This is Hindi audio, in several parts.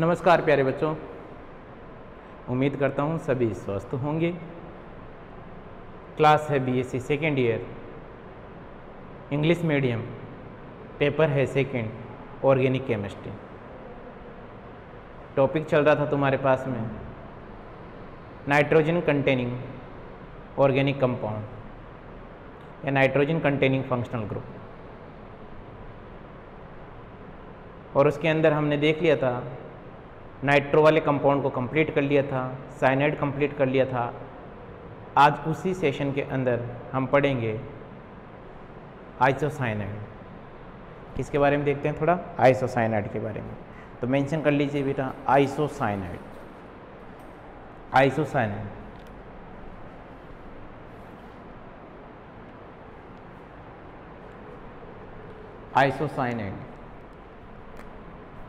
नमस्कार प्यारे बच्चों उम्मीद करता हूँ सभी स्वस्थ होंगे क्लास है BSc second year English medium paper है सेकेंड ऑर्गेनिक केमिस्ट्री टॉपिक चल रहा था तुम्हारे पास में नाइट्रोजन कंटेनिंग ऑर्गेनिक कंपाउंड या नाइट्रोजन कंटेनिंग फंक्शनल ग्रुप और उसके अंदर हमने देख लिया था नाइट्रो वाले कंपाउंड को कंप्लीट कर लिया था साइनाइड कंप्लीट कर लिया था आज उसी सेशन के अंदर हम पढ़ेंगे आइसोसाइनाइड किसके बारे में देखते हैं थोड़ा आइसोसाइनाइड के बारे में तो मेंशन कर लीजिए बेटा आइसोसाइनाइड आइसोसाइनाइड आइसोसाइनाइड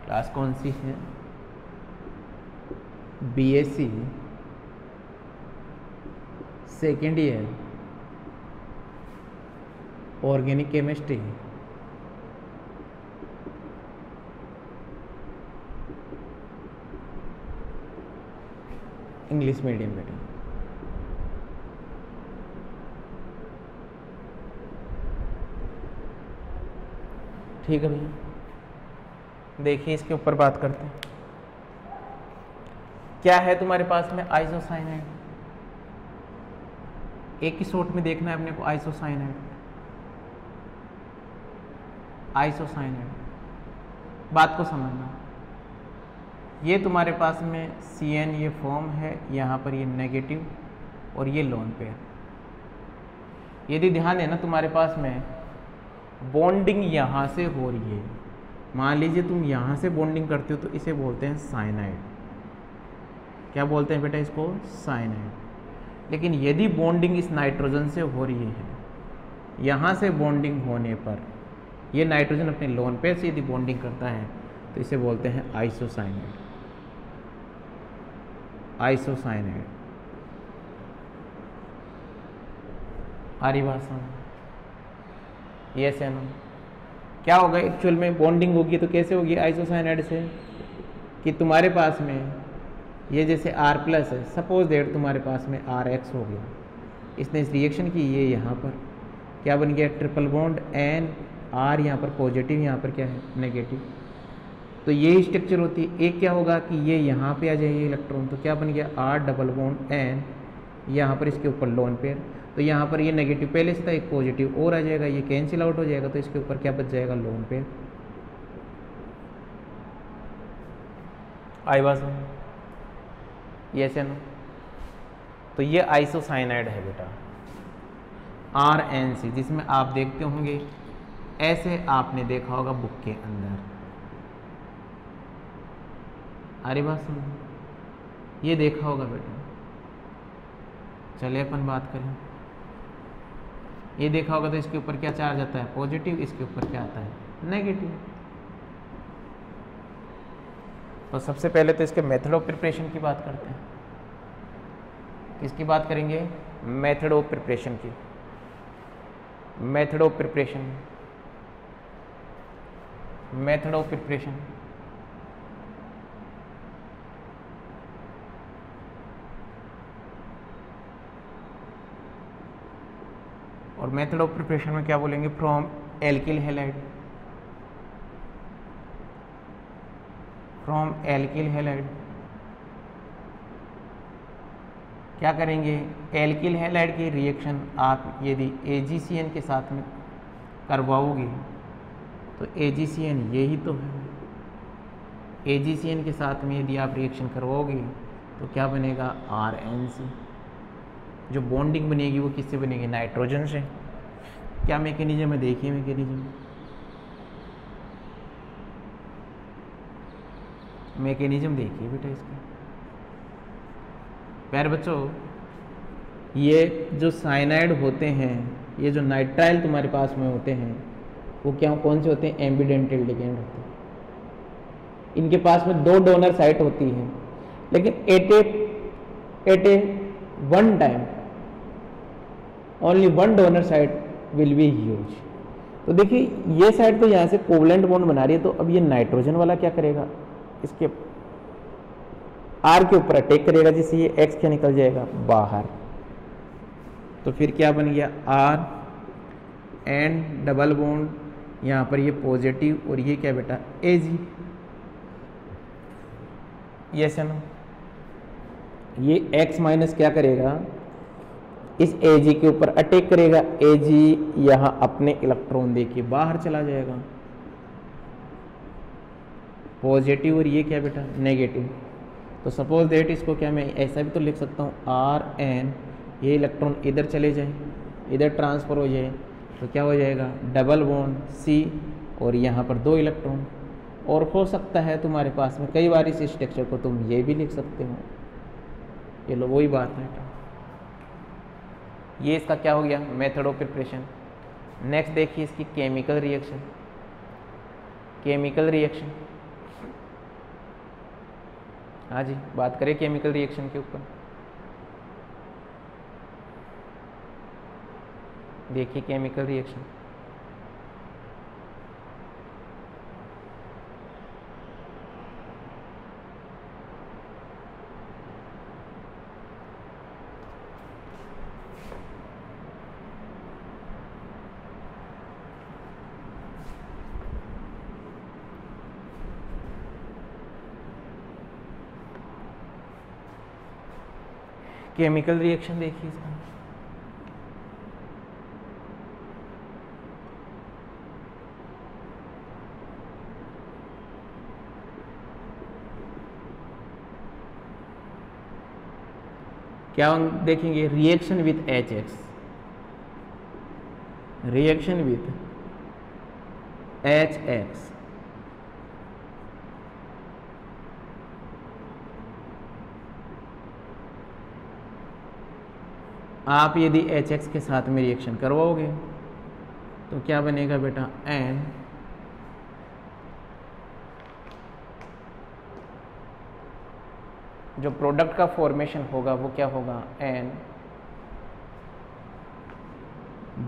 क्लास कौन सी है BSc second year organic chemistry English medium बेटा ठीक है भैया देखिए इसके ऊपर बात करते हैं क्या है तुम्हारे पास में आइसोसाइनाइड एक ही शॉट में देखना है अपने को आइसोसाइनाइड आइसोसाइनाइड बात को समझना ये तुम्हारे पास में सी एन ये फॉर्म है यहाँ पर ये नेगेटिव और ये लोन पे यदि ध्यान देना तुम्हारे पास में बॉन्डिंग यहाँ से हो रही है मान लीजिए तुम यहाँ से बॉन्डिंग करते हो तो इसे बोलते हैं साइनाइड क्या बोलते हैं बेटा इसको साइनाइड लेकिन यदि बॉन्डिंग इस नाइट्रोजन से हो रही है यहाँ से बॉन्डिंग होने पर ये नाइट्रोजन अपने लोन पे से यदि बॉन्डिंग करता है तो इसे बोलते हैं आइसोसाइनाइड आइसोसाइनाइड आ रही ये से क्या होगा एक्चुअल में बॉन्डिंग होगी तो कैसे होगी आइसोसाइनाइड से कि तुम्हारे पास में ये जैसे आर प्लस है सपोज देट तुम्हारे पास में आर एक्स हो गया इसने इस रिएक्शन की ये यहाँ पर क्या बन गया ट्रिपल बॉन्ड एन आर यहाँ पर पॉजिटिव यहाँ पर क्या है नेगेटिव तो ये स्ट्रक्चर होती है एक क्या होगा कि ये यहाँ पे आ जाएगी इलेक्ट्रॉन तो क्या बन गया आर डबल बॉन्ड एन यहाँ पर इसके ऊपर लोन पेयर तो यहाँ पर ये नेगेटिव पहले से था एक पॉजिटिव और आ जाएगा ये कैंसिल आउट हो जाएगा तो इसके ऊपर क्या बच जाएगा लोन पेयर आई बात ये से ना तो ये आइसोसाइनाइड है बेटा आर एन सी जिसमें आप देखते होंगे ऐसे आपने देखा होगा बुक के अंदर अरे बात सुन ये देखा होगा बेटा चले अपन बात करें ये देखा होगा तो इसके ऊपर क्या चार्ज आता है पॉजिटिव इसके ऊपर क्या आता है नेगेटिव तो सबसे पहले तो इसके मेथड ऑफ प्रिपरेशन की बात करते हैं किसकी बात करेंगे मेथड ऑफ प्रिपरेशन की method of preparation method of preparation और मेथड ऑफ प्रिपरेशन में क्या बोलेंगे from alkyl halide from alkyl halide क्या करेंगे एल्किल हेलाइड की रिएक्शन आप यदि एन के साथ में करवाओगे तो एजीसीएन यही तो है एन के साथ में यदि आप रिएक्शन करवाओगे तो क्या बनेगा आर जो बॉन्डिंग बनेगी वो किससे बनेगी नाइट्रोजन से क्या मैकेनिज्म है देखिए मैकेनिज्म मैकेनिज्म देखिए बेटा इसका प्यारे बच्चों ये जो साइनाइड होते हैं ये जो नाइट्राइल तुम्हारे पास में होते हैं वो क्या कौन से होते हैं एम्बिडेंटल लिगेंड होते हैं इनके पास में दो डोनर साइट होती है लेकिन at a one time only one donor site will be huge तो देखिए ये साइड तो यहाँ से कोवलेंट बॉन्ड बना रही है तो अब ये नाइट्रोजन वाला क्या करेगा इसके आर के ऊपर अटैक करेगा जिससे ये एक्स क्या निकल जाएगा बाहर तो फिर क्या बन गया आर एंड डबल बोन्ड यहाँ पर ये पॉजिटिव और ये क्या बेटा ए जी ये नो ये एक्स माइनस क्या करेगा इस ए जी के ऊपर अटैक करेगा ए जी यहाँ अपने इलेक्ट्रॉन देके बाहर चला जाएगा पॉजिटिव और ये क्या बेटा नेगेटिव तो सपोज देट इसको क्या मैं ऐसा भी तो लिख सकता हूँ आर एन ये इलेक्ट्रॉन इधर चले जाए इधर ट्रांसफ़र हो जाए तो क्या हो जाएगा डबल बॉन्ड सी और यहाँ पर दो इलेक्ट्रॉन और हो सकता है तुम्हारे पास में कई बार इस स्ट्रक्चर को तुम ये भी लिख सकते हो चलो वही बात है ये इसका क्या हो गया मेथड ऑफ प्रिपरेशन नेक्स्ट देखिए इसकी केमिकल रिएक्शन केमिकल रिएक्शन हाँ जी बात करें केमिकल रिएक्शन के ऊपर देखिए केमिकल रिएक्शन केमिकल रिएक्शन देखिए इसका क्या हम देखेंगे reaction with H X reaction with H X आप यदि एच एक्स के साथ में रिएक्शन करवाओगे तो क्या बनेगा बेटा एन जो प्रोडक्ट का फॉर्मेशन होगा वो क्या होगा N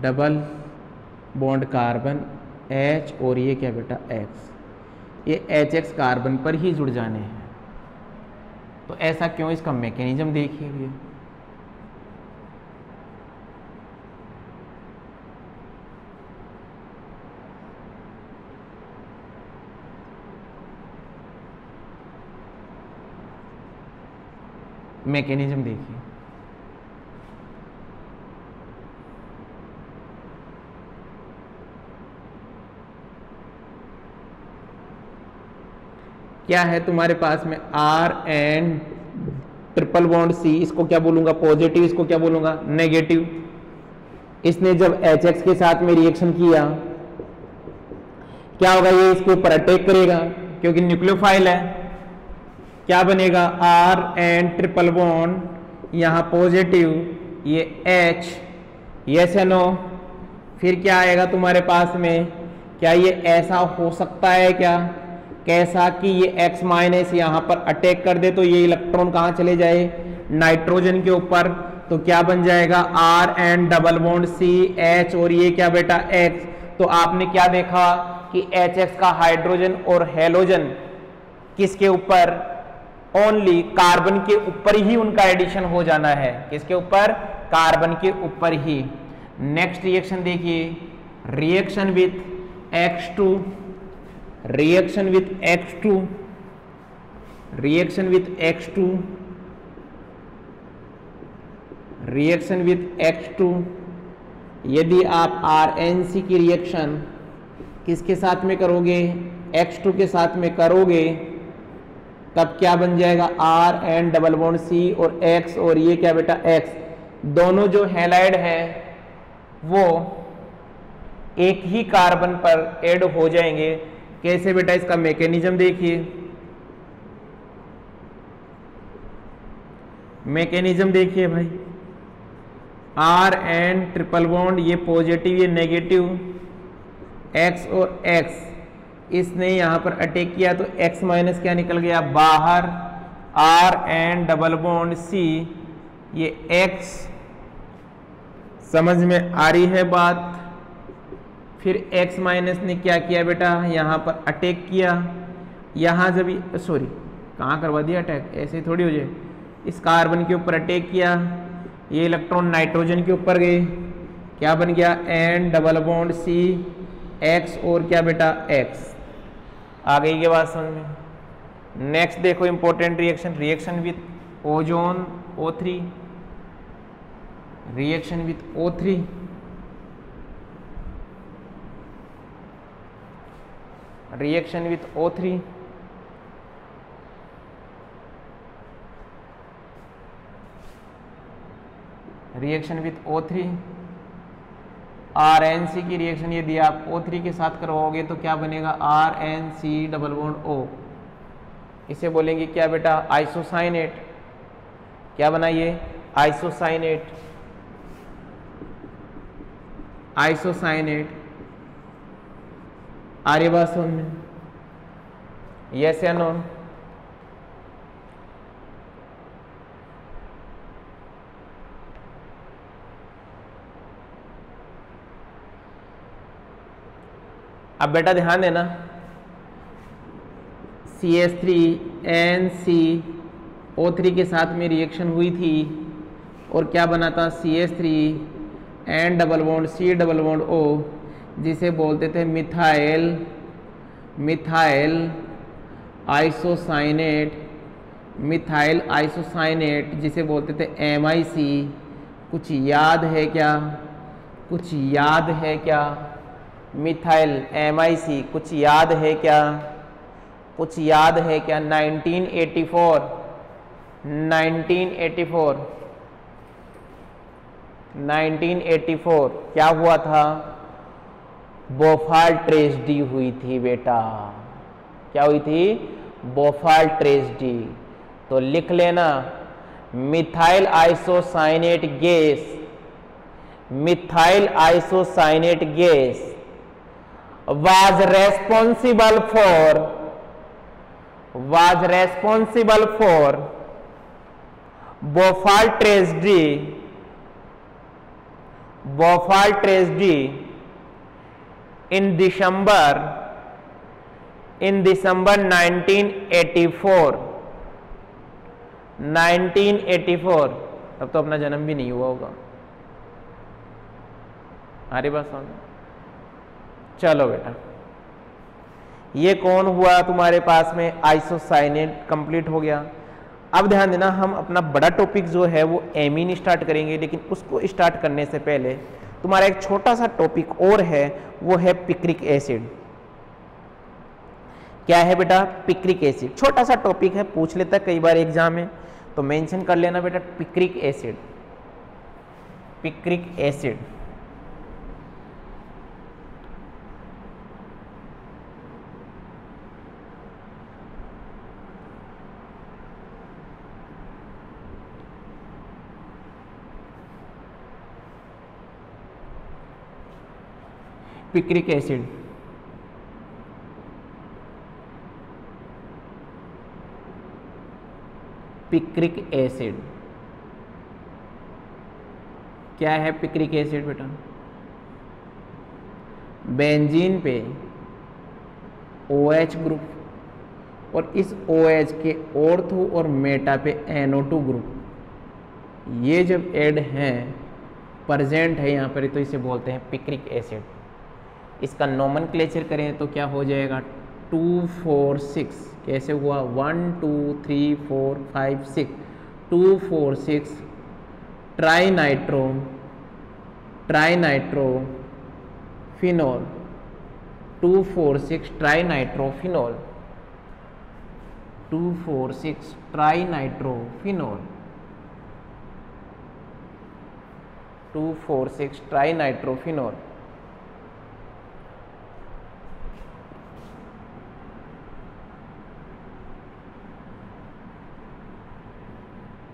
double bond carbon H और ये क्या बेटा एक्स ये एच एक्स कार्बन पर ही जुड़ जाने हैं तो ऐसा क्यों इसका मैकेनिज्म देखिए भैया मैकेनिज्म देखिए क्या है तुम्हारे पास में R N triple bond C इसको क्या बोलूंगा पॉजिटिव इसको क्या बोलूंगा नेगेटिव इसने जब एच एक्स के साथ में रिएक्शन किया क्या होगा ये इसके ऊपर अटैक करेगा क्योंकि न्यूक्लियोफाइल है क्या बनेगा आर एंड ट्रिपल वन यहाँ पॉजिटिव ये एच यस एन ओ फिर क्या आएगा तुम्हारे पास में क्या ये ऐसा हो सकता है क्या कैसा कि ये x माइनस यहाँ पर अटैक कर दे तो ये इलेक्ट्रॉन कहाँ चले जाए नाइट्रोजन के ऊपर तो क्या बन जाएगा R N double bond C H और ये क्या बेटा एक्स तो आपने क्या देखा कि एच एक्स का हाइड्रोजन और हेलोजन किसके ऊपर ओनली कार्बन के ऊपर ही उनका एडिशन हो जाना है किसके ऊपर कार्बन के ऊपर ही नेक्स्ट रिएक्शन देखिए reaction with X2 reaction with X two reaction with two reaction with two यदि आप सी की रिएक्शन किसके साथ में करोगे एक्स टू के साथ में करोगे तब क्या बन जाएगा R N double bond C और एक्स और ये क्या बेटा एक्स दोनों जो हेलाइड हैं वो एक ही कार्बन पर एड हो जाएंगे कैसे बेटा इसका मैकेनिज्म देखिए मैकेनिज्म देखिए भाई आर एन ट्रिपल बॉन्ड ये पॉजिटिव ये नेगेटिव एक्स और एक्स इसने यहाँ पर अटैक किया तो x माइनस क्या निकल गया बाहर R N double bond C ये x समझ में आ रही है बात फिर x माइनस ने क्या किया बेटा यहाँ पर अटैक किया यहाँ जब सॉरी कहाँ करवा दिया अटैक ऐसे थोड़ी हो जाए इस कार्बन के ऊपर अटैक किया ये इलेक्ट्रॉन नाइट्रोजन के ऊपर गए क्या बन गया N double bond C X और क्या बेटा एक्स आ गई ये बात समझ में नेक्स्ट देखो important reaction reaction with ozone O three reaction with O three reaction with O three reaction with O three R N C की रिएक्शन यदि आप ओ थ्री के साथ करवाओगे तो क्या बनेगा R N C double bond O इसे बोलेंगे क्या बेटा आइसोसाइनेट क्या बनाइए आइसोसाइनेट आइसोसाइनेट आर्यवासन में यस या नो अब बेटा ध्यान देना C S three N C O three के साथ में रिएक्शन हुई थी और क्या बना था C S three N double bond C double bond O जिसे बोलते थे methyl methyl isocyanate methyl isocyanate जिसे बोलते थे एम कुछ याद है क्या कुछ याद है क्या मिथाइल एम कुछ याद है क्या कुछ याद है क्या 1984 1984 1984 क्या हुआ था बोफाल ट्रेजडी हुई थी बेटा क्या हुई थी बोफाल ट्रेजडी तो लिख लेना methyl isocyanate gas methyl isocyanate gas was responsible for was responsible for Bhopal tragedy Bhopal tragedy in December in December 1984, 1984, अब तो अपना जन्म भी नहीं हुआ होगा हमारी बात समझ चलो बेटा ये कौन हुआ तुम्हारे पास में आइसोसाइनेट कंप्लीट हो गया अब ध्यान देना हम अपना बड़ा टॉपिक जो है वो एमिन स्टार्ट करेंगे लेकिन उसको स्टार्ट करने से पहले तुम्हारा एक छोटा सा टॉपिक और है वो है पिक्रिक एसिड क्या है बेटा पिक्रिक एसिड छोटा सा टॉपिक है पूछ लेता कई बार एग्जाम में तो मेंशन कर लेना बेटा picric acid picric acid picric acid picric acid क्या है पिक्रिक एसिड बेटा बेंजीन पे ओ OH ग्रुप और इस ओ OH के ओर्थो और मेटा पे टू ग्रुप ये जब एड है प्रजेंट है यहाँ पर तो इसे बोलते हैं पिक्रिक एसिड इसका नॉमन करें तो क्या हो जाएगा टू फोर सिक्स कैसे हुआ one two three four five six two four six tri nitro tri nitro phenol two four six tri nitro phenol two four six tri nitro phenol two four six tri nitro phenol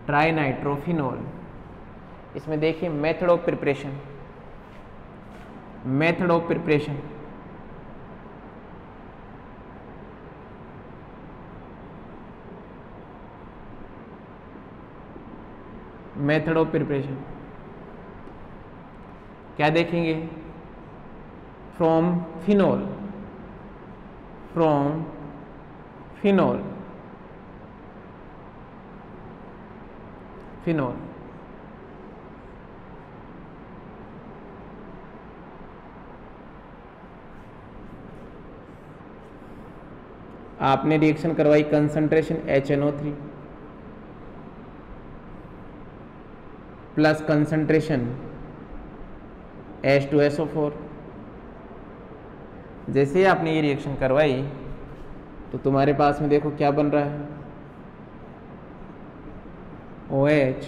trinitrophenol इसमें देखिए method of preparation method of preparation method of preparation क्या देखेंगे from phenol from phenol phenol आपने रिएक्शन करवाई concentration H N O three plus concentration H two S O four जैसे आपने ये रिएक्शन करवाई तो तुम्हारे पास में देखो क्या बन रहा है O O H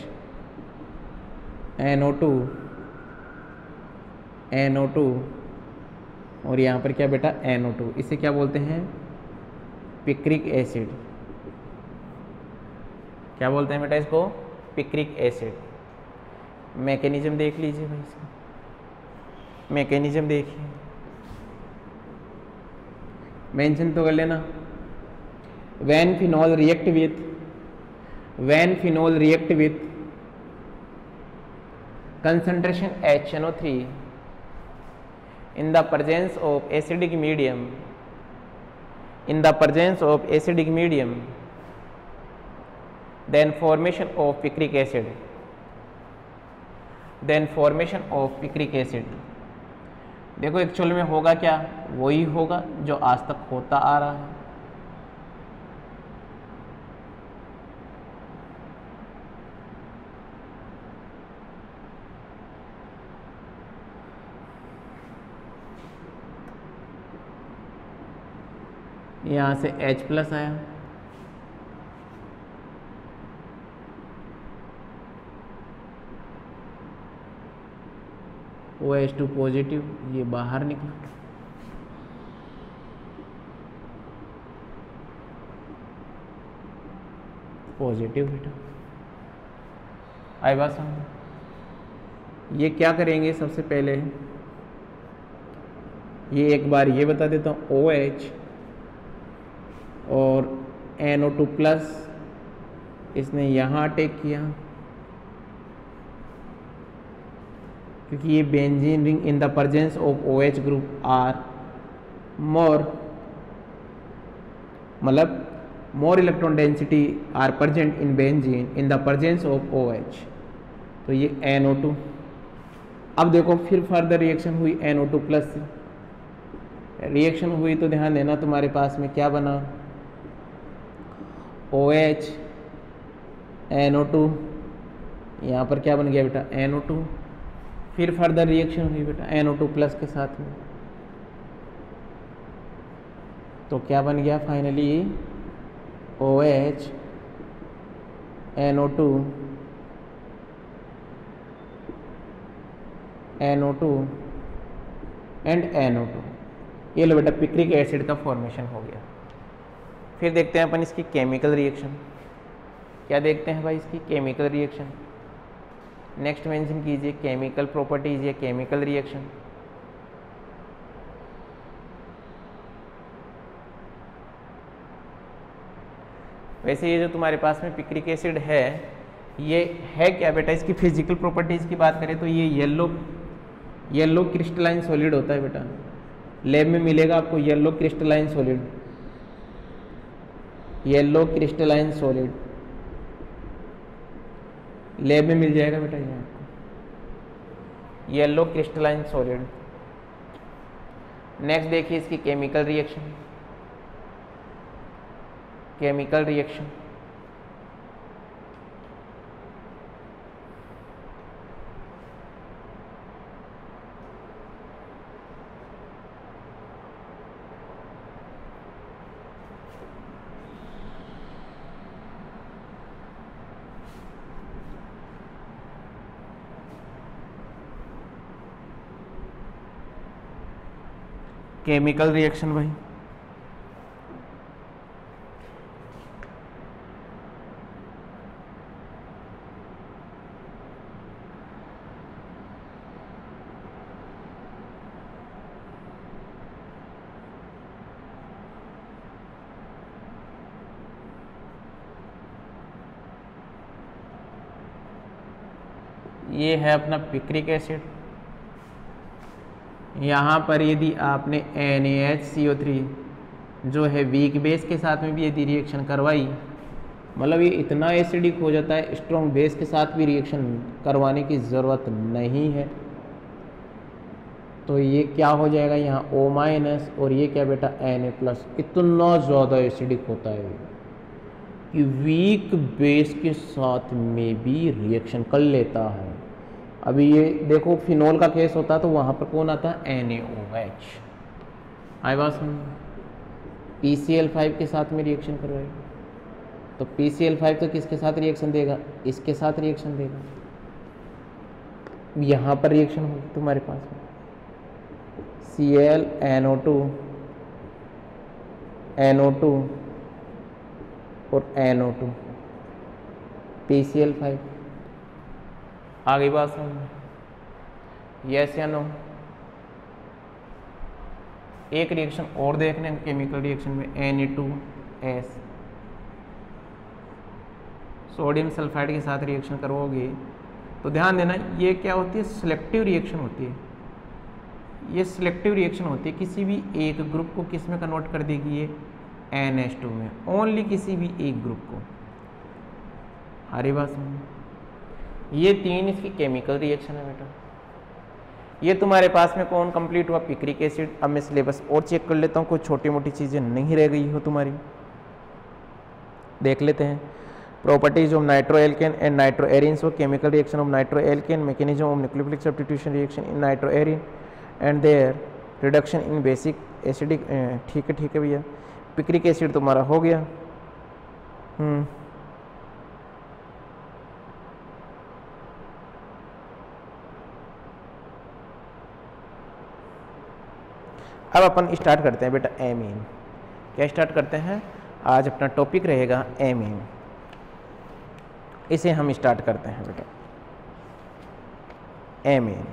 N two N O two और यहाँ पर क्या बेटा एन ओ टू इसे क्या बोलते हैं पिक्रिक एसिड क्या बोलते हैं बेटा इसको पिक्रिक एसिड मैकेनिज्म देख लीजिए भाई इसका मैकेनिज्म देखिए मेंशन तो कर लेना when phenol react with when phenol react with concentration HNO3 in the presence of acidic medium in the presence of acidic medium then formation of picric acid then formation of picric acid देखो एक्चुअल में होगा क्या वही होगा जो आज तक होता आ रहा है यहाँ से H प्लस आया ओ एच टू पॉजिटिव ये बाहर निकला पॉजिटिव बेटा आई बात समझ ये क्या करेंगे सबसे पहले ये एक बार ये बता देता हूँ ओ OH, एच और NO2 प्लस इसने यहाँ अटैक किया क्योंकि ये benzene ring in the presence of O H group are more मतलब more electron density are present in benzene in the presence of O H तो ये एन ओ टू अब देखो फिर फर्दर रिएक्शन हुई एन ओ टू प्लस से रिएक्शन हुई तो ध्यान देना तुम्हारे पास में क्या बना O H N O two यहाँ पर क्या बन गया बेटा एन ओ टू फिर फर्दर रिएक्शन हुई बेटा एन ओ टू प्लस के साथ में तो क्या बन गया finally O H N O two N O two and N O two ये लो बेटा पिक्रिक एसिड का फॉर्मेशन हो गया फिर देखते हैं अपन इसकी केमिकल रिएक्शन क्या देखते हैं भाई इसकी केमिकल रिएक्शन नेक्स्ट मेंशन कीजिए केमिकल प्रॉपर्टीज या केमिकल रिएक्शन वैसे ये जो तुम्हारे पास में पिक्रिक एसिड है ये है क्या बेटा इसकी फिजिकल प्रॉपर्टीज़ की बात करें तो ये येलो येलो क्रिस्टलाइन सॉलिड होता है बेटा लैब में मिलेगा आपको yellow crystalline solid yellow crystalline solid lab में मिल जाएगा बेटा ये आपको येलो क्रिस्टलाइन सॉलिड नेक्स्ट देखिए इसकी chemical reaction chemical reaction chemical reaction भाई ये है अपना पिक्रिक एसिड यहाँ पर यदि आपने N H C O three जो है वीक बेस के साथ में भी यदि रिएक्शन करवाई मतलब ये इतना एसिडिक हो जाता है स्ट्रॉन्ग बेस के साथ भी रिएक्शन करवाने की ज़रूरत नहीं है तो ये क्या हो जाएगा यहाँ ओ माइनस और ये क्या बेटा एन ए प्लस इतना ज़्यादा एसिडिक होता है कि वीक बेस के साथ में भी रिएक्शन कर लेता है अभी ये देखो फिनोल का केस होता है तो वहाँ पर कौन आता है एन ए ओ एच आई बात समझ पी सी एल फाइव के साथ में रिएक्शन करवाएगा तो पी सी एल फाइव तो किसके साथ रिएक्शन देगा इसके साथ रिएक्शन देगा यहाँ पर रिएक्शन होगी तुम्हारे पास C L N O two N O two और N O two P C L five आ गई बात समझ यस या नो एक रिएक्शन और देख रहे हैं केमिकल रिएक्शन में N A two S sodium sulphide के साथ रिएक्शन करोगे तो ध्यान देना ये क्या होती है सिलेक्टिव रिएक्शन होती है ये सिलेक्टिव रिएक्शन होती है किसी भी एक ग्रुप को किस में कन्वर्ट कर देगी ये एन एस टू में ओनली किसी भी एक ग्रुप को हरी बात समझ ये तीन इसकी केमिकल रिएक्शन है बेटा ये तुम्हारे पास में कौन कंप्लीट हुआ पिक्रिक एसिड अब मैं सिलेबस और चेक कर लेता हूँ कुछ छोटी मोटी चीज़ें नहीं रह गई हो तुम्हारी देख लेते हैं properties of nitro alkane and nitro arene वो chemical reaction of nitro alkane mechanism of nucleophilic substitution reaction in nitro arene and their reduction in basic acidic ठीक है ठीक है भैया पिक्रिक एसिड तुम्हारा हो गया हम्म। अब अपन स्टार्ट करते हैं बेटा एम एम क्या स्टार्ट करते हैं आज अपना टॉपिक रहेगा एम एम इसे हम स्टार्ट करते हैं बेटा एम एम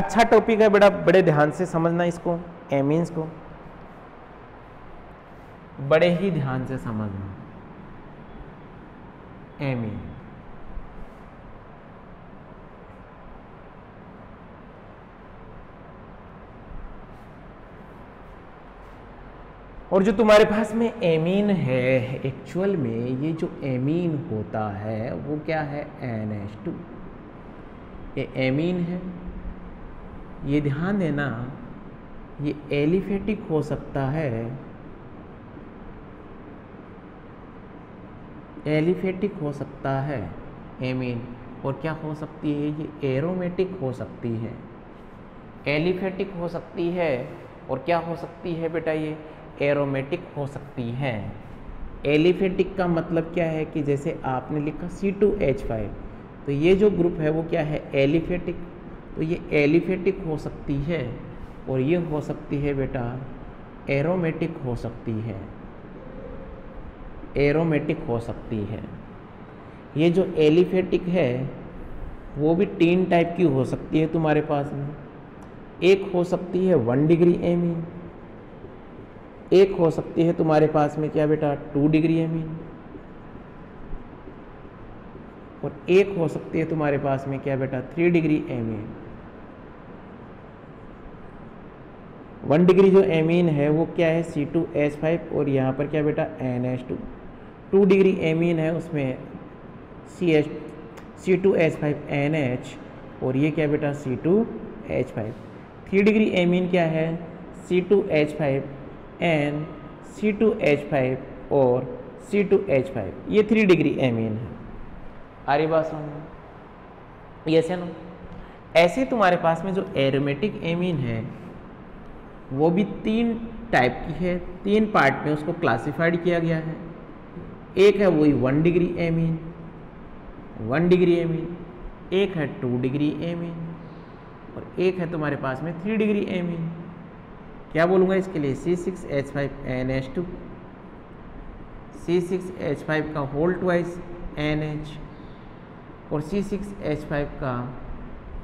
अच्छा टॉपिक है बेटा बड़े ध्यान से समझना इसको एम एम्स को बड़े ही ध्यान से समझना एम एम और जो तुम्हारे पास में एमीन है एक्चुअल में ये जो एमीन होता है वो क्या है एन एच टू ये एमीन है ये ध्यान देना ये एलिफेटिक हो सकता है एलिफेटिक हो सकता है एमीन और क्या हो सकती है ये एरोमेटिक हो सकती है एलिफेटिक हो सकती है और क्या हो सकती है बेटा ये एरोमेटिक हो सकती हैं एलिफेटिक का मतलब क्या है कि जैसे आपने लिखा सी टू एच फाइव तो ये जो ग्रुप है वो क्या है एलिफेटिक तो ये एलिफेटिक हो सकती है और ये हो सकती है बेटा एरोमेटिक हो सकती है एरोमेटिक हो सकती है ये जो एलिफेटिक है वो भी तीन टाइप की हो सकती है तुम्हारे पास में एक हो सकती है वन डिग्री एमिन एक हो सकती है तुम्हारे पास में क्या बेटा टू डिग्री है मीन और एक हो सकती है तुम्हारे पास में क्या बेटा three degree M N one degree जो एमीन है वो क्या है सी टू एस फाइव और यहाँ पर क्या बेटा N S two two degree amine है उसमें C H C two S five N H और ये क्या बेटा C two H five three degree amine क्या है C two H five N C two H five और सी टू एच फाइव ये थ्री डिग्री एमीन है आ रही बात यस नो ऐसे तुम्हारे पास में जो एरोमेटिक एमीन है वो भी तीन टाइप की है तीन पार्ट में उसको क्लासिफाइड किया गया है एक है वही one degree amine one degree amine एक है टू डिग्री एमीन और एक है तुम्हारे पास में थ्री डिग्री एमीन क्या बोलूँगा इसके लिए C six H five N H two C six H five का होल ट्वाइस एन एच और सी सिक्स एच फाइव का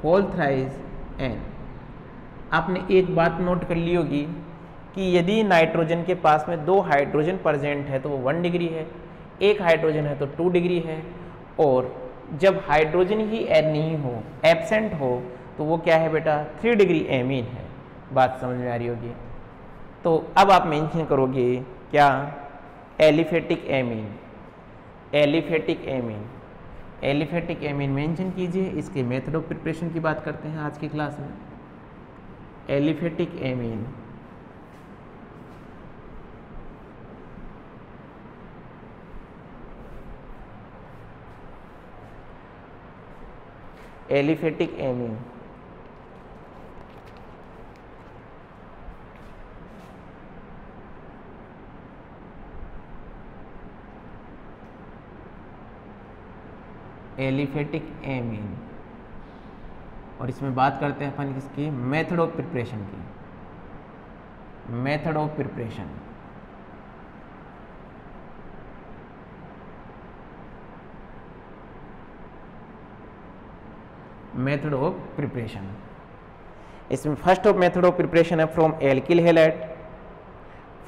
होल थ्राइज एन आपने एक बात नोट कर ली होगी कि यदि नाइट्रोजन के पास में दो हाइड्रोजन प्रजेंट है तो वो वन डिग्री है एक हाइड्रोजन है तो टू डिग्री है और जब हाइड्रोजन ही नहीं हो एबसेंट हो तो वो क्या है बेटा थ्री डिग्री एमीन है बात समझ में आ रही होगी तो अब आप मेंशन करोगे क्या aliphatic amine aliphatic amine aliphatic amine mention कीजिए इसके मेथड ऑफ प्रिपरेशन की बात करते हैं आज की क्लास में aliphatic amine aliphatic amine aliphatic amine और इसमें बात करते हैं अपन किसकी मेथड ऑफ प्रिपरेशन की method of preparation method of preparation इसमें first of method of preparation है from alkyl halide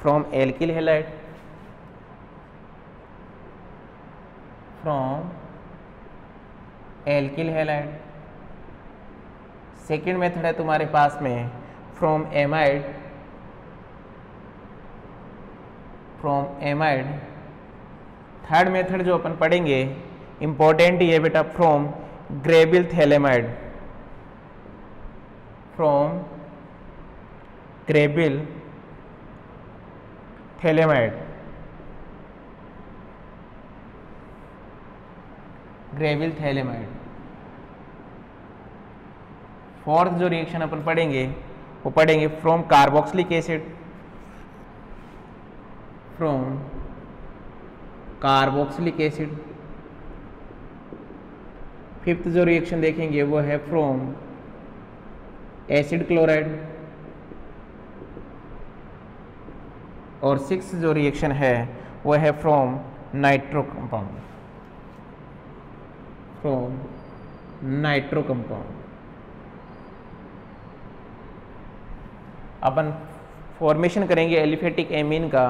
from alkyl halide from alkyl halide second method है तुम्हारे पास में from amide from amide third method जो अपन पढ़ेंगे इम्पोर्टेंट ये बेटा from Gabriel phthalimide from Gabriel phthalimide Gabriel phthalimide fourth जो रिएक्शन अपन पढ़ेंगे वो पढ़ेंगे from carboxylic acid from carboxylic acid fifth जो रिएक्शन देखेंगे वो है फ्रॉम एसिड क्लोराइड और सिक्स जो रिएक्शन है वो है from nitro compound from nitro compound upon formation करेंगे एलिफेटिक एमिन का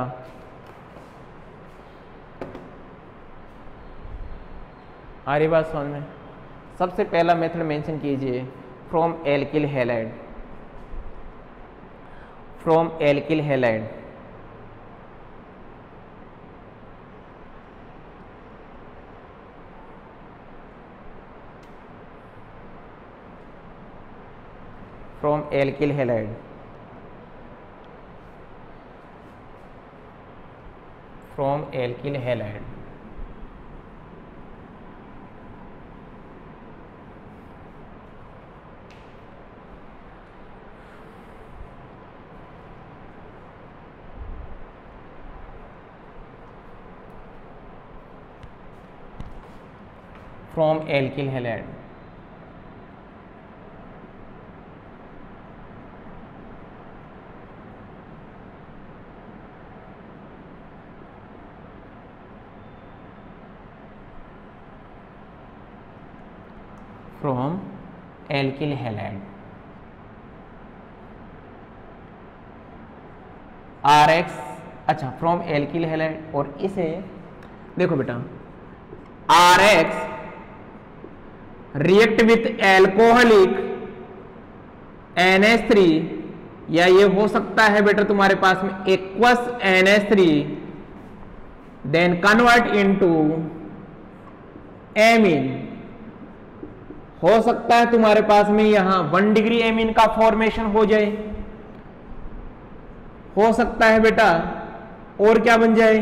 आ रही बात समझ में सबसे पहला मेथड मेंशन कीजिए from alkyl halide from alkyl halide from alkyl halide from alkyl halide from alkyl halide from alkyl halide R X अच्छा फ्रॉम एल्किल हेलाइड और इसे देखो बेटा R X react with alcoholic NH3 या ये हो सकता है बेटा तुम्हारे पास में aqueous NH3 then convert into amine हो सकता है तुम्हारे पास में यहां वन डिग्री एमिन का फॉर्मेशन हो जाए हो सकता है बेटा और क्या बन जाए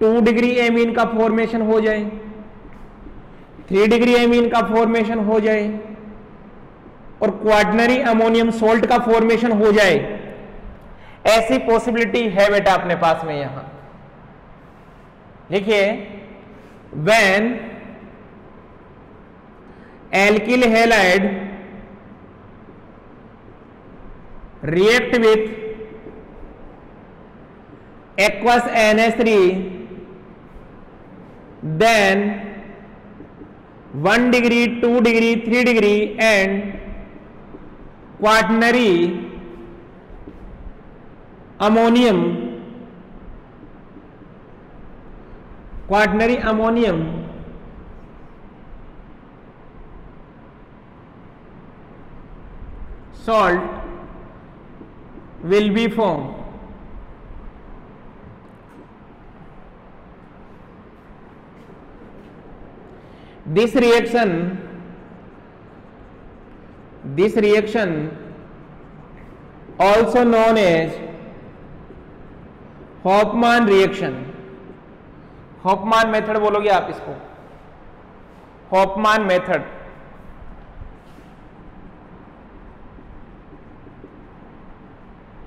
टू डिग्री एमिन का फॉर्मेशन हो जाए थ्री डिग्री एमिन का फॉर्मेशन हो जाए और क्वाडनरी अमोनियम सोल्ट का फॉर्मेशन हो जाए ऐसी पॉसिबिलिटी है बेटा अपने पास में यहां देखिए when Alkyl halide react with aqueous NH3, then 1 degree, 2 degree, 3 degree and quaternary ammonium salt will be formed. This reaction, this reaction also known as Hofmann reaction Hofmann method bologe aap isko Hofmann method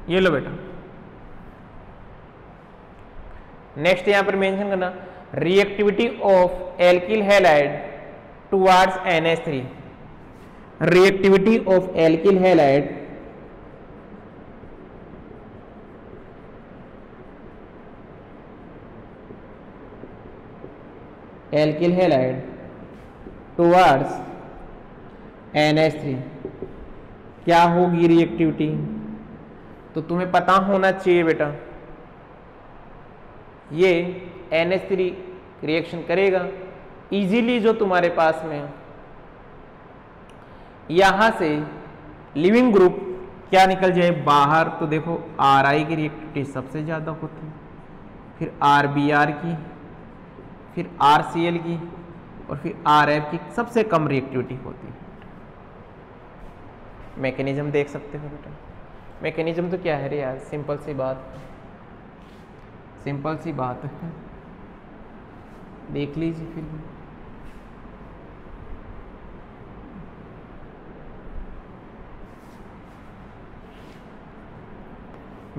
ये लो बेटा नेक्स्ट यहां पर मेंशन करना reactivity of alkyl halide N S three reactivity of alkyl halide alkyl halide towards three क्या होगी रिएक्टिविटी तो तुम्हें पता होना चाहिए बेटा ये एन एस थ्री रिएक्शन करेगा इजीली जो तुम्हारे पास में यहाँ से लिविंग ग्रुप क्या निकल जाए बाहर तो देखो आर आई की रिएक्टिविटी सबसे ज़्यादा होती है फिर आर बी आर की फिर आर सी एल की और फिर आर एफ की सबसे कम रिएक्टिविटी होती है मैकेनिज्म देख सकते हो बेटा मैकेनिज्म तो क्या है रे यार सिंपल सी बात सिंपल सी बात देख लीजिए फिर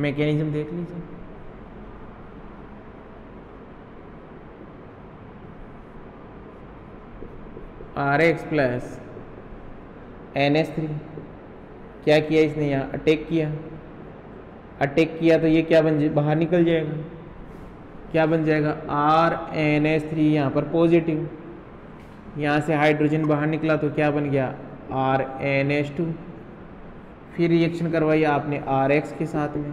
मैकेनिज्म देख लीजिए R X plus N S three क्या किया इसने यहाँ अटैक किया अटैक किया तो ये क्या बन जाए बाहर निकल जाएगा क्या बन जाएगा आर एन एस थ्री यहाँ पर पॉजिटिव यहाँ से हाइड्रोजन बाहर निकला तो क्या बन गया आर एन एस टू फिर रिएक्शन करवाई आपने आर एक्स के साथ में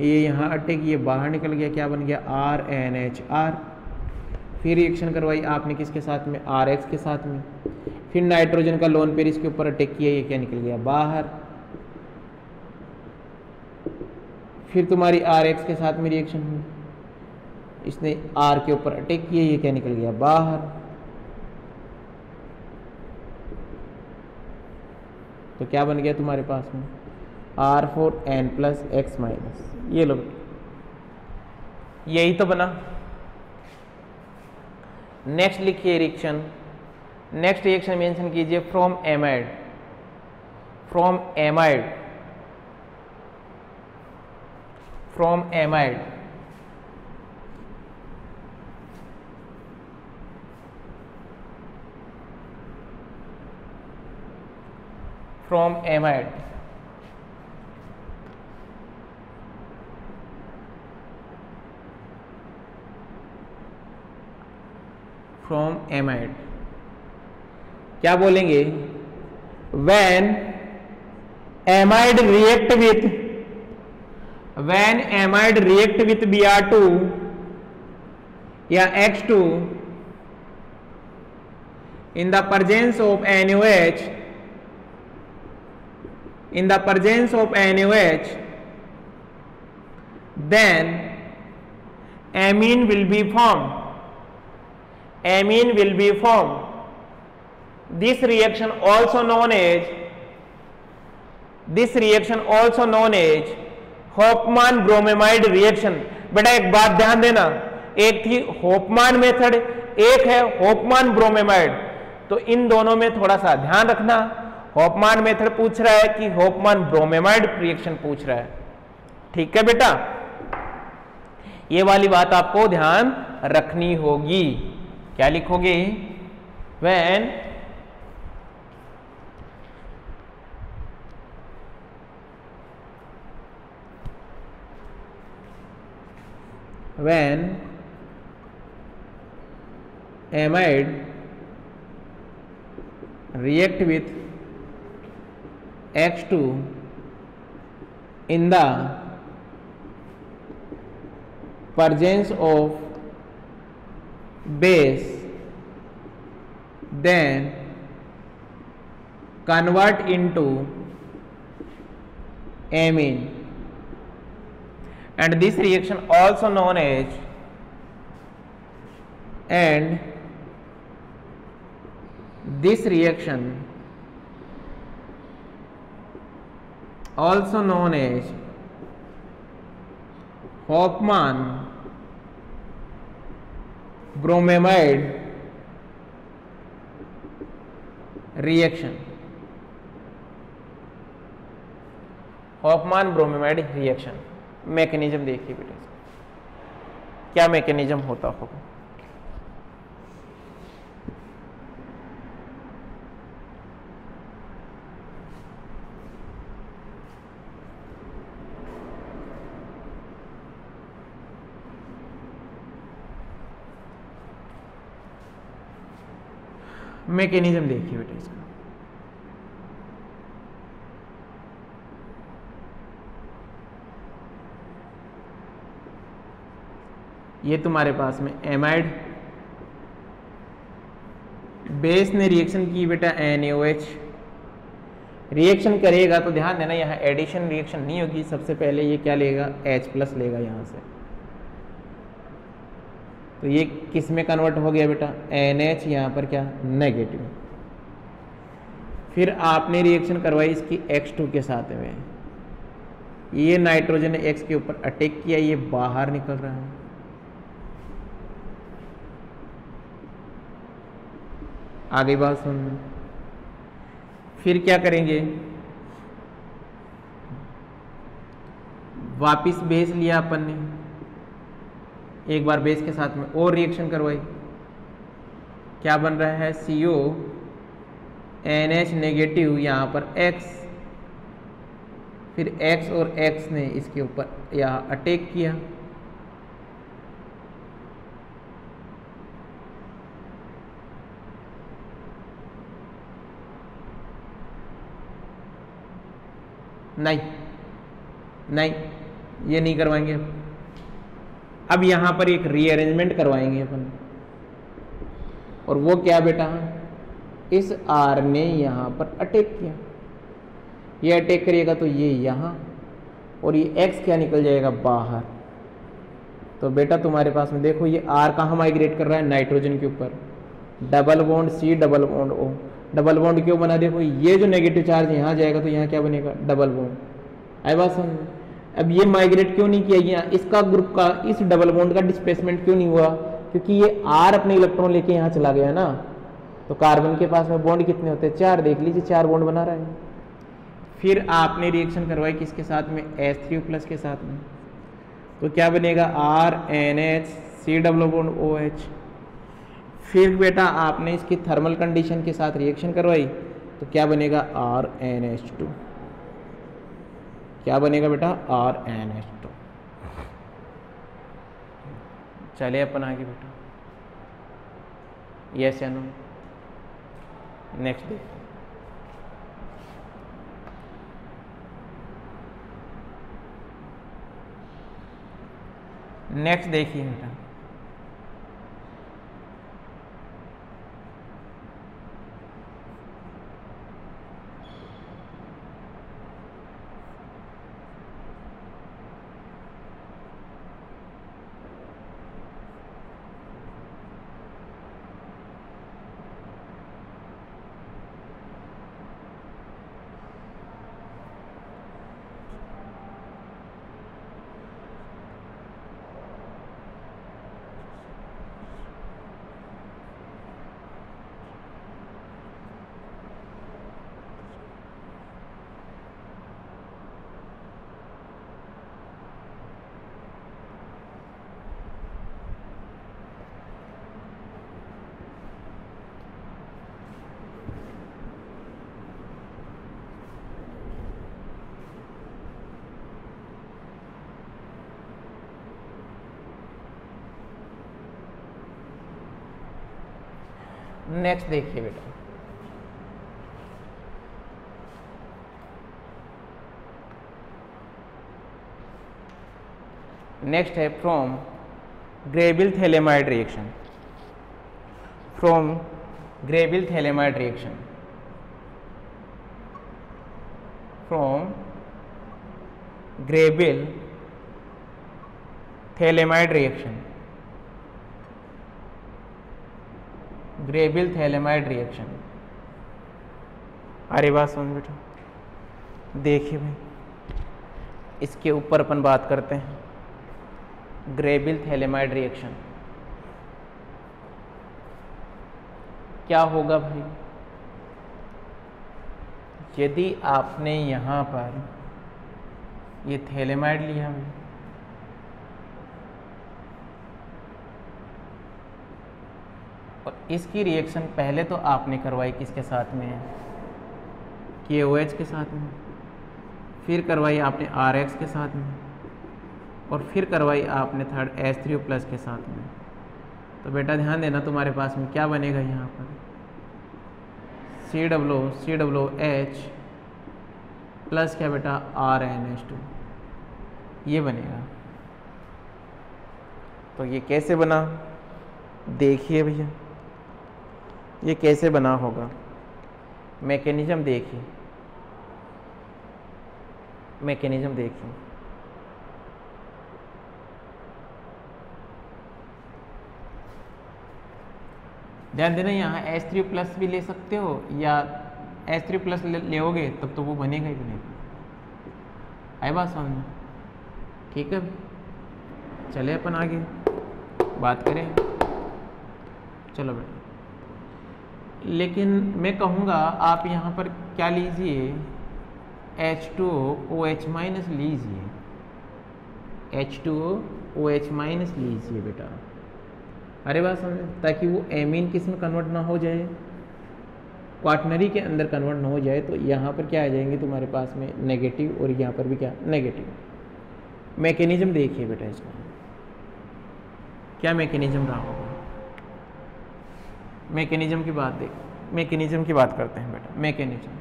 ये यहाँ अटैक ये बाहर निकल गया क्या बन गया आर एन एच आर फिर रिएक्शन करवाई आपने किसके साथ में आर के साथ में फिर नाइट्रोजन का लोन पेयर इसके ऊपर अटैक किया ये क्या निकल गया बाहर फिर तुम्हारी आर के साथ में रिएक्शन हुई इसने आर के ऊपर अटैक किया ये क्या निकल गया बाहर तो क्या बन गया तुम्हारे पास में R four N plus X minus ये लो यही तो बना नेक्स्ट लिखिए रिएक्शन नेक्स्ट रिएक्शन मेंशन कीजिए from amide from amide from amide from amide from M amide क्या बोलेंगे when amide react with when amide react with B R two या X two in the presence of N U H in the presence of N U H then amine will be formed amine will be form this reaction also known as this reaction also known as Hofmann bromamide reaction बेटा एक बात ध्यान देना एक थी होपमान मेथड एक है होपमान ब्रोमेमाइड तो इन दोनों में थोड़ा सा ध्यान रखना होपमान मेथड पूछ रहा है कि होपमान ब्रोमेमाइड रिएक्शन पूछ रहा है ठीक है बेटा ये वाली बात आपको ध्यान रखनी होगी क्या लिखोगे when when amide react with X two in the presence of base then convert into amine and this reaction also known as and this reaction also known as Hoffman bromamide reaction Hofmann bromamide reaction mechanism देखिए बेटे क्या मैकेनिज्म होता होगा मैकेनिज्म देखिए बेटा इसका ये तुम्हारे पास में एमाइड बेस ने रिएक्शन की बेटा एन एच रिएक्शन करेगा तो ध्यान देना यहाँ एडिशन रिएक्शन नहीं होगी सबसे पहले ये क्या लेगा H प्लस लेगा यहाँ से तो ये किस में कन्वर्ट हो गया बेटा एन एच यहाँ पर क्या नेगेटिव फिर आपने रिएक्शन करवाई इसकी X2 के साथ में ये नाइट्रोजन एक्स के ऊपर अटैक किया ये बाहर निकल रहा है आगे बात सुन फिर क्या करेंगे वापिस भेज लिया अपन ने एक बार बेस के साथ में और रिएक्शन करवाई क्या बन रहा है C O N H negative यहाँ पर एक्स फिर एक्स और एक्स ने इसके ऊपर यहाँ अटैक किया नहीं नहीं ये नहीं करवाएंगे अब यहां पर एक रीअरेंजमेंट करवाएंगे अपन और वो क्या बेटा इस आर ने यहां पर अटैक किया ये अटैक करिएगा तो ये यहां और ये एक्स क्या निकल जाएगा बाहर तो बेटा तुम्हारे पास में देखो ये आर कहा माइग्रेट कर रहा है नाइट्रोजन के ऊपर double bond C double bond O double bond क्यों बना देखो ये जो नेगेटिव चार्ज यहां जाएगा तो यहाँ क्या बनेगा डबल बॉन्ड आई बात समझ अब ये माइग्रेट क्यों नहीं किया गया इसका ग्रुप का इस डबल बॉन्ड का डिस्प्लेसमेंट क्यों नहीं हुआ क्योंकि ये आर अपने इलेक्ट्रॉन लेके यहाँ चला गया ना तो कार्बन के पास में बॉन्ड कितने होते हैं चार देख लीजिए चार बॉन्ड बना रहा है फिर आपने रिएक्शन करवाई किसके साथ में एस थ्री प्लस के साथ में तो क्या बनेगा R N H C double bond O H फिर बेटा आपने इसकी थर्मल कंडीशन के साथ रिएक्शन करवाई तो क्या बनेगा आर एन एच टू क्या बनेगा बेटा आर एन एच टू चले अपन आगे बेटा यस या नो नेक्स्ट डे नेक्स्ट देखिए बेटा नेक्स्ट देखिए बेटा नेक्स्ट है from Gabriel phthalimide reaction from Gabriel phthalimide reaction from Gabriel phthalimide reaction Gabriel phthalimide reaction अरे बात समझ बेटा देखिए भाई इसके ऊपर अपन बात करते हैं ग्रेबिल थैलेमाइड रिएक्शन क्या होगा भाई यदि आपने यहाँ पर ये थैलेमाइड लिया भाई और इसकी रिएक्शन पहले तो आपने करवाई किसके साथ में के ओ एच के साथ में फिर करवाई आपने आर एक्स के साथ में और फिर करवाई आपने थर्ड एस थ्री प्लस के साथ में तो बेटा ध्यान देना तुम्हारे पास में क्या बनेगा यहाँ पर सी डब्लो सी डब्लो एच प्लस क्या बेटा आर एन एच टू ये बनेगा तो ये कैसे बना देखिए भैया ये कैसे बना होगा मैकेनिज्म देखिए मैकेनिज्म देखिए ध्यान देना यहाँ एस थ्री प्लस भी ले सकते हो या एस थ्री प्लस लेगे तब तो वो बनेगा ही बनेगा आई बात समझ ठीक है चले अपन आगे बात करें चलो बेटा लेकिन मैं कहूँगा आप यहाँ पर क्या लीजिए H two O H minus लीजिए H two O H minus लीजिए बेटा अरे बात समझ ताकि वो एमिन किस में कन्वर्ट ना हो जाए क्वाटनरी के अंदर कन्वर्ट ना हो जाए तो यहाँ पर क्या आ जाएंगे तुम्हारे पास में नेगेटिव और यहाँ पर भी क्या नेगेटिव मैकेनिज्म देखिए बेटा इसका क्या मैकेनिज्म रहा होगा मैकेनिज्म की बात देख मैकेनिज्म की बात करते हैं बेटा मैकेनिज्म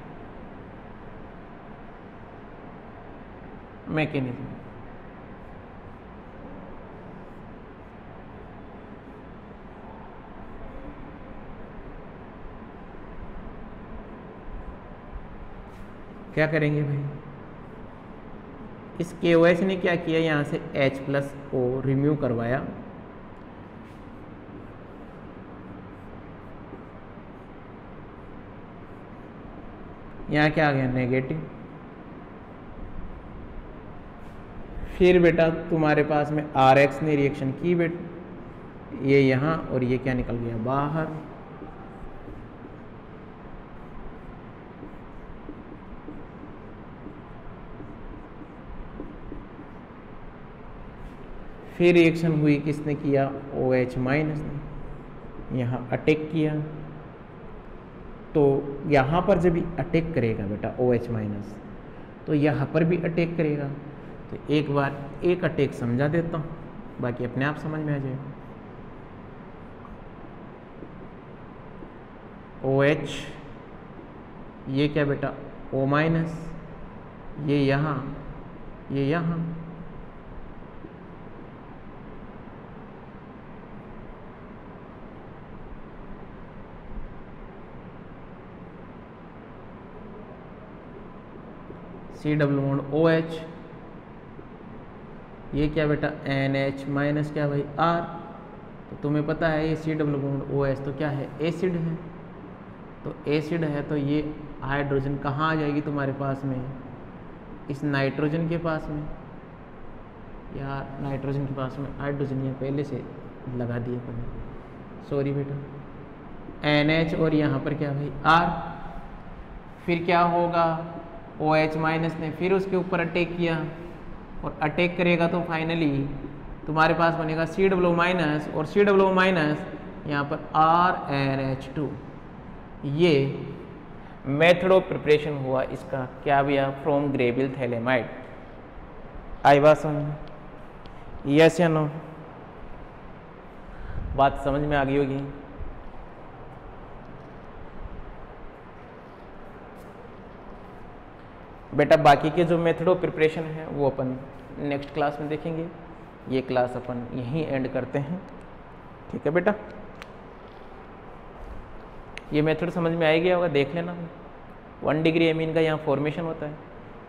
मैकेनिज्म क्या करेंगे भाई इस के ने क्या किया यहाँ से H प्लस ओ रिम्यू करवाया यहाँ क्या आ गया नेगेटिव फिर बेटा तुम्हारे पास में आर एक्स ने रिएक्शन की बेटा ये यहाँ और ये क्या निकल गया बाहर फिर रिएक्शन हुई किसने किया ओ एच माइनस ने यहाँ अटैक किया तो यहाँ पर जब अटैक करेगा बेटा ओ OH माइनस तो यहाँ पर भी अटैक करेगा तो एक बार एक अटैक समझा देता हूँ बाकी अपने आप समझ में आ जाएगा ओ OH, ये क्या बेटा ओ माइनस ये यहाँ ये यहाँ C W mode O H ये क्या बेटा एन एच माइनस क्या भाई आर तो तुम्हें पता है ये C W mode O H तो क्या है एसिड है तो एसिड है तो ये हाइड्रोजन कहाँ आ जाएगी तुम्हारे पास में इस नाइट्रोजन के पास में यार नाइट्रोजन के पास में हाइड्रोजन ये पहले से लगा दिए पहले सॉरी बेटा एन एच और यहाँ पर क्या भाई आर फिर क्या होगा ओ एच माइनस ने फिर उसके ऊपर अटैक किया और अटैक करेगा तो फाइनली तुम्हारे पास बनेगा सी डब्लो माइनस और सी डब्लो माइनस यहाँ पर आर एन एच टू ये मेथड ऑफ प्रिपरेशन हुआ इसका क्या भैया फ्रॉम ग्रेबिल थैलेमाइड आई बात समझ यस या नो बात समझ में आ गई होगी बेटा बाकी के जो मेथड ऑफ प्रिपरेशन है वो अपन नेक्स्ट क्लास में देखेंगे ये क्लास अपन यहीं एंड करते हैं ठीक है बेटा ये मेथड समझ में आ गया होगा देख लेना वन डिग्री एमीन का यहाँ फॉर्मेशन होता है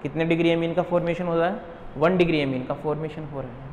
कितने डिग्री एमीन का फॉर्मेशन हो रहा है वन डिग्री एमीन का फॉर्मेशन हो रहा है